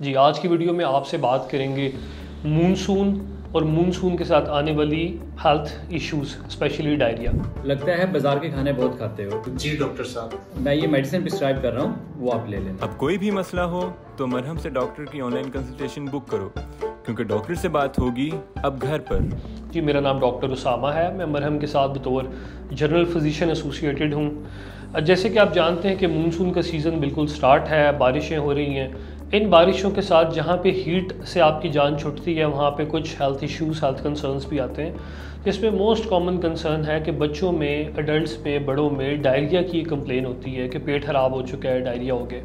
जी आज की वीडियो में आपसे बात करेंगे मूनसून और मूनसून के साथ आने वाली हेल्थ इश्यूज़ स्पेशली डायरिया लगता है बाज़ार के खाने बहुत खाते हो। जी डॉक्टर साहब। मैं ये मेडिसिन प्रिस्क्राइब कर रहा हूँ वो आप ले लें। अब कोई भी मसला हो तो मरहम से डॉक्टर की ऑनलाइन कंसल्टेशन बुक करो क्योंकि डॉक्टर से बात होगी अब घर पर। जी मेरा नाम डॉक्टर उसामा है मैं मरहम के साथ बतौर जनरल फिजिशियन एसोसिएटेड हूँ। जैसे कि आप जानते हैं कि मानसून का सीज़न बिल्कुल स्टार्ट है बारिशें हो रही हैं इन बारिशों के साथ जहाँ पे हीट से आपकी जान छुटती है, वहाँ पे कुछ हेल्थ इश्यूज़ हेल्थ कंसर्न्स भी आते हैं। जिसमें मोस्ट कॉमन कंसर्न है कि बच्चों में अडल्ट में, बड़ों में डायरिया की कंप्लेन होती है कि पेट ख़राब हो चुका है डायरिया हो गया।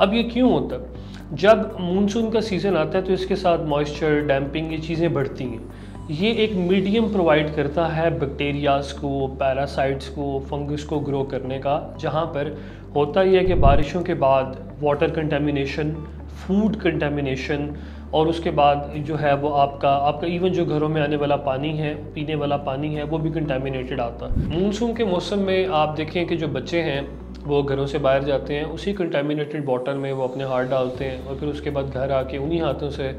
अब ये क्यों होता है? जब मानसून का सीज़न आता है तो इसके साथ मॉइस्चर डैम्पिंग ये चीज़ें बढ़ती हैं। ये एक मीडियम प्रोवाइड करता है बैक्टीरियाज को पैरासाइट्स को फंगस को ग्रो करने का, जहाँ पर होता ही है कि बारिशों के बाद वाटर कंटेमिनेशन फ़ूड कंटेमिनेशन और उसके बाद जो है वो आपका आपका इवन जो घरों में आने वाला पानी है, पीने वाला पानी है, वो भी कंटेमिनेटेड आता है। मानसून के मौसम में आप देखें कि जो बच्चे हैं, वो घरों से बाहर जाते हैं, उसी कंटेमिनेटेड वाटर में वो अपने हाथ डालते हैं, और फिर उसके बाद घर आके उन्हीं हाथों से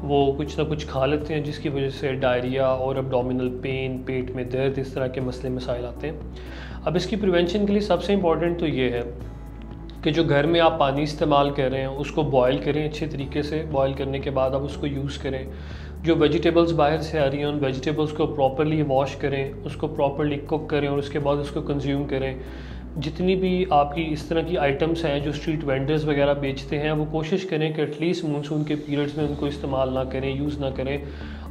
वो कुछ ना कुछ खा लेते हैं, जिसकी वजह से डायरिया और अबडोमिनल पेन पेट में दर्द, इस तरह के मसले मसाइल आते हैं। अब इसकी प्रिवेंशन के लिए सबसे इंपॉर्टेंट तो ये है कि जो घर में आप पानी इस्तेमाल कर रहे हैं, उसको बॉयल करें अच्छे तरीके से। बॉयल करने के बाद आप उसको यूज़ करें। जो वेजिटेबल्स बाहर से आ रही हैं, उन वेजिटेबल्स को प्रॉपरली वॉश करें, उसको प्रॉपरली कुक करें और उसके बाद उसको कंज्यूम करें। जितनी भी आपकी इस तरह की आइटम्स हैं, जो स्ट्रीट वेंडर्स वगैरह बेचते हैं, वो कोशिश करें कि एटलीस्ट मानसून के पीरियड्स में उनको इस्तेमाल ना करें यूज़ ना करें।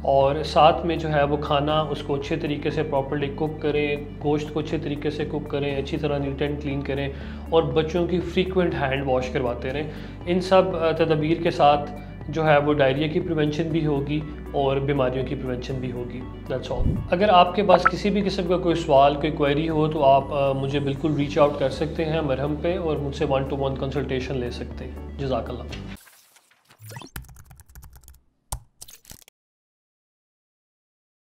और साथ में जो है वो खाना उसको अच्छे तरीके से प्रॉपरली कुक करें गोश्त को अच्छे तरीके से कुक करें अच्छी तरह नीट एंड क्लीन करें और बच्चों की फ्रीक्वेंट हैंड वॉश करवाते रहें। इन सब तदबीर के साथ जो है वो डायरिया की प्रिवेंशन भी होगी और बीमारियों की प्रिवेंशन भी होगी। दैट्स ऑल अगर आपके पास किसी भी किस्म का कोई सवाल कोई क्वेरी हो तो आप आ, मुझे बिल्कुल रीच आउट कर सकते हैं मरहम पे और मुझसे वन टू वन कंसल्टेशन ले सकते हैं। जजाकल्ला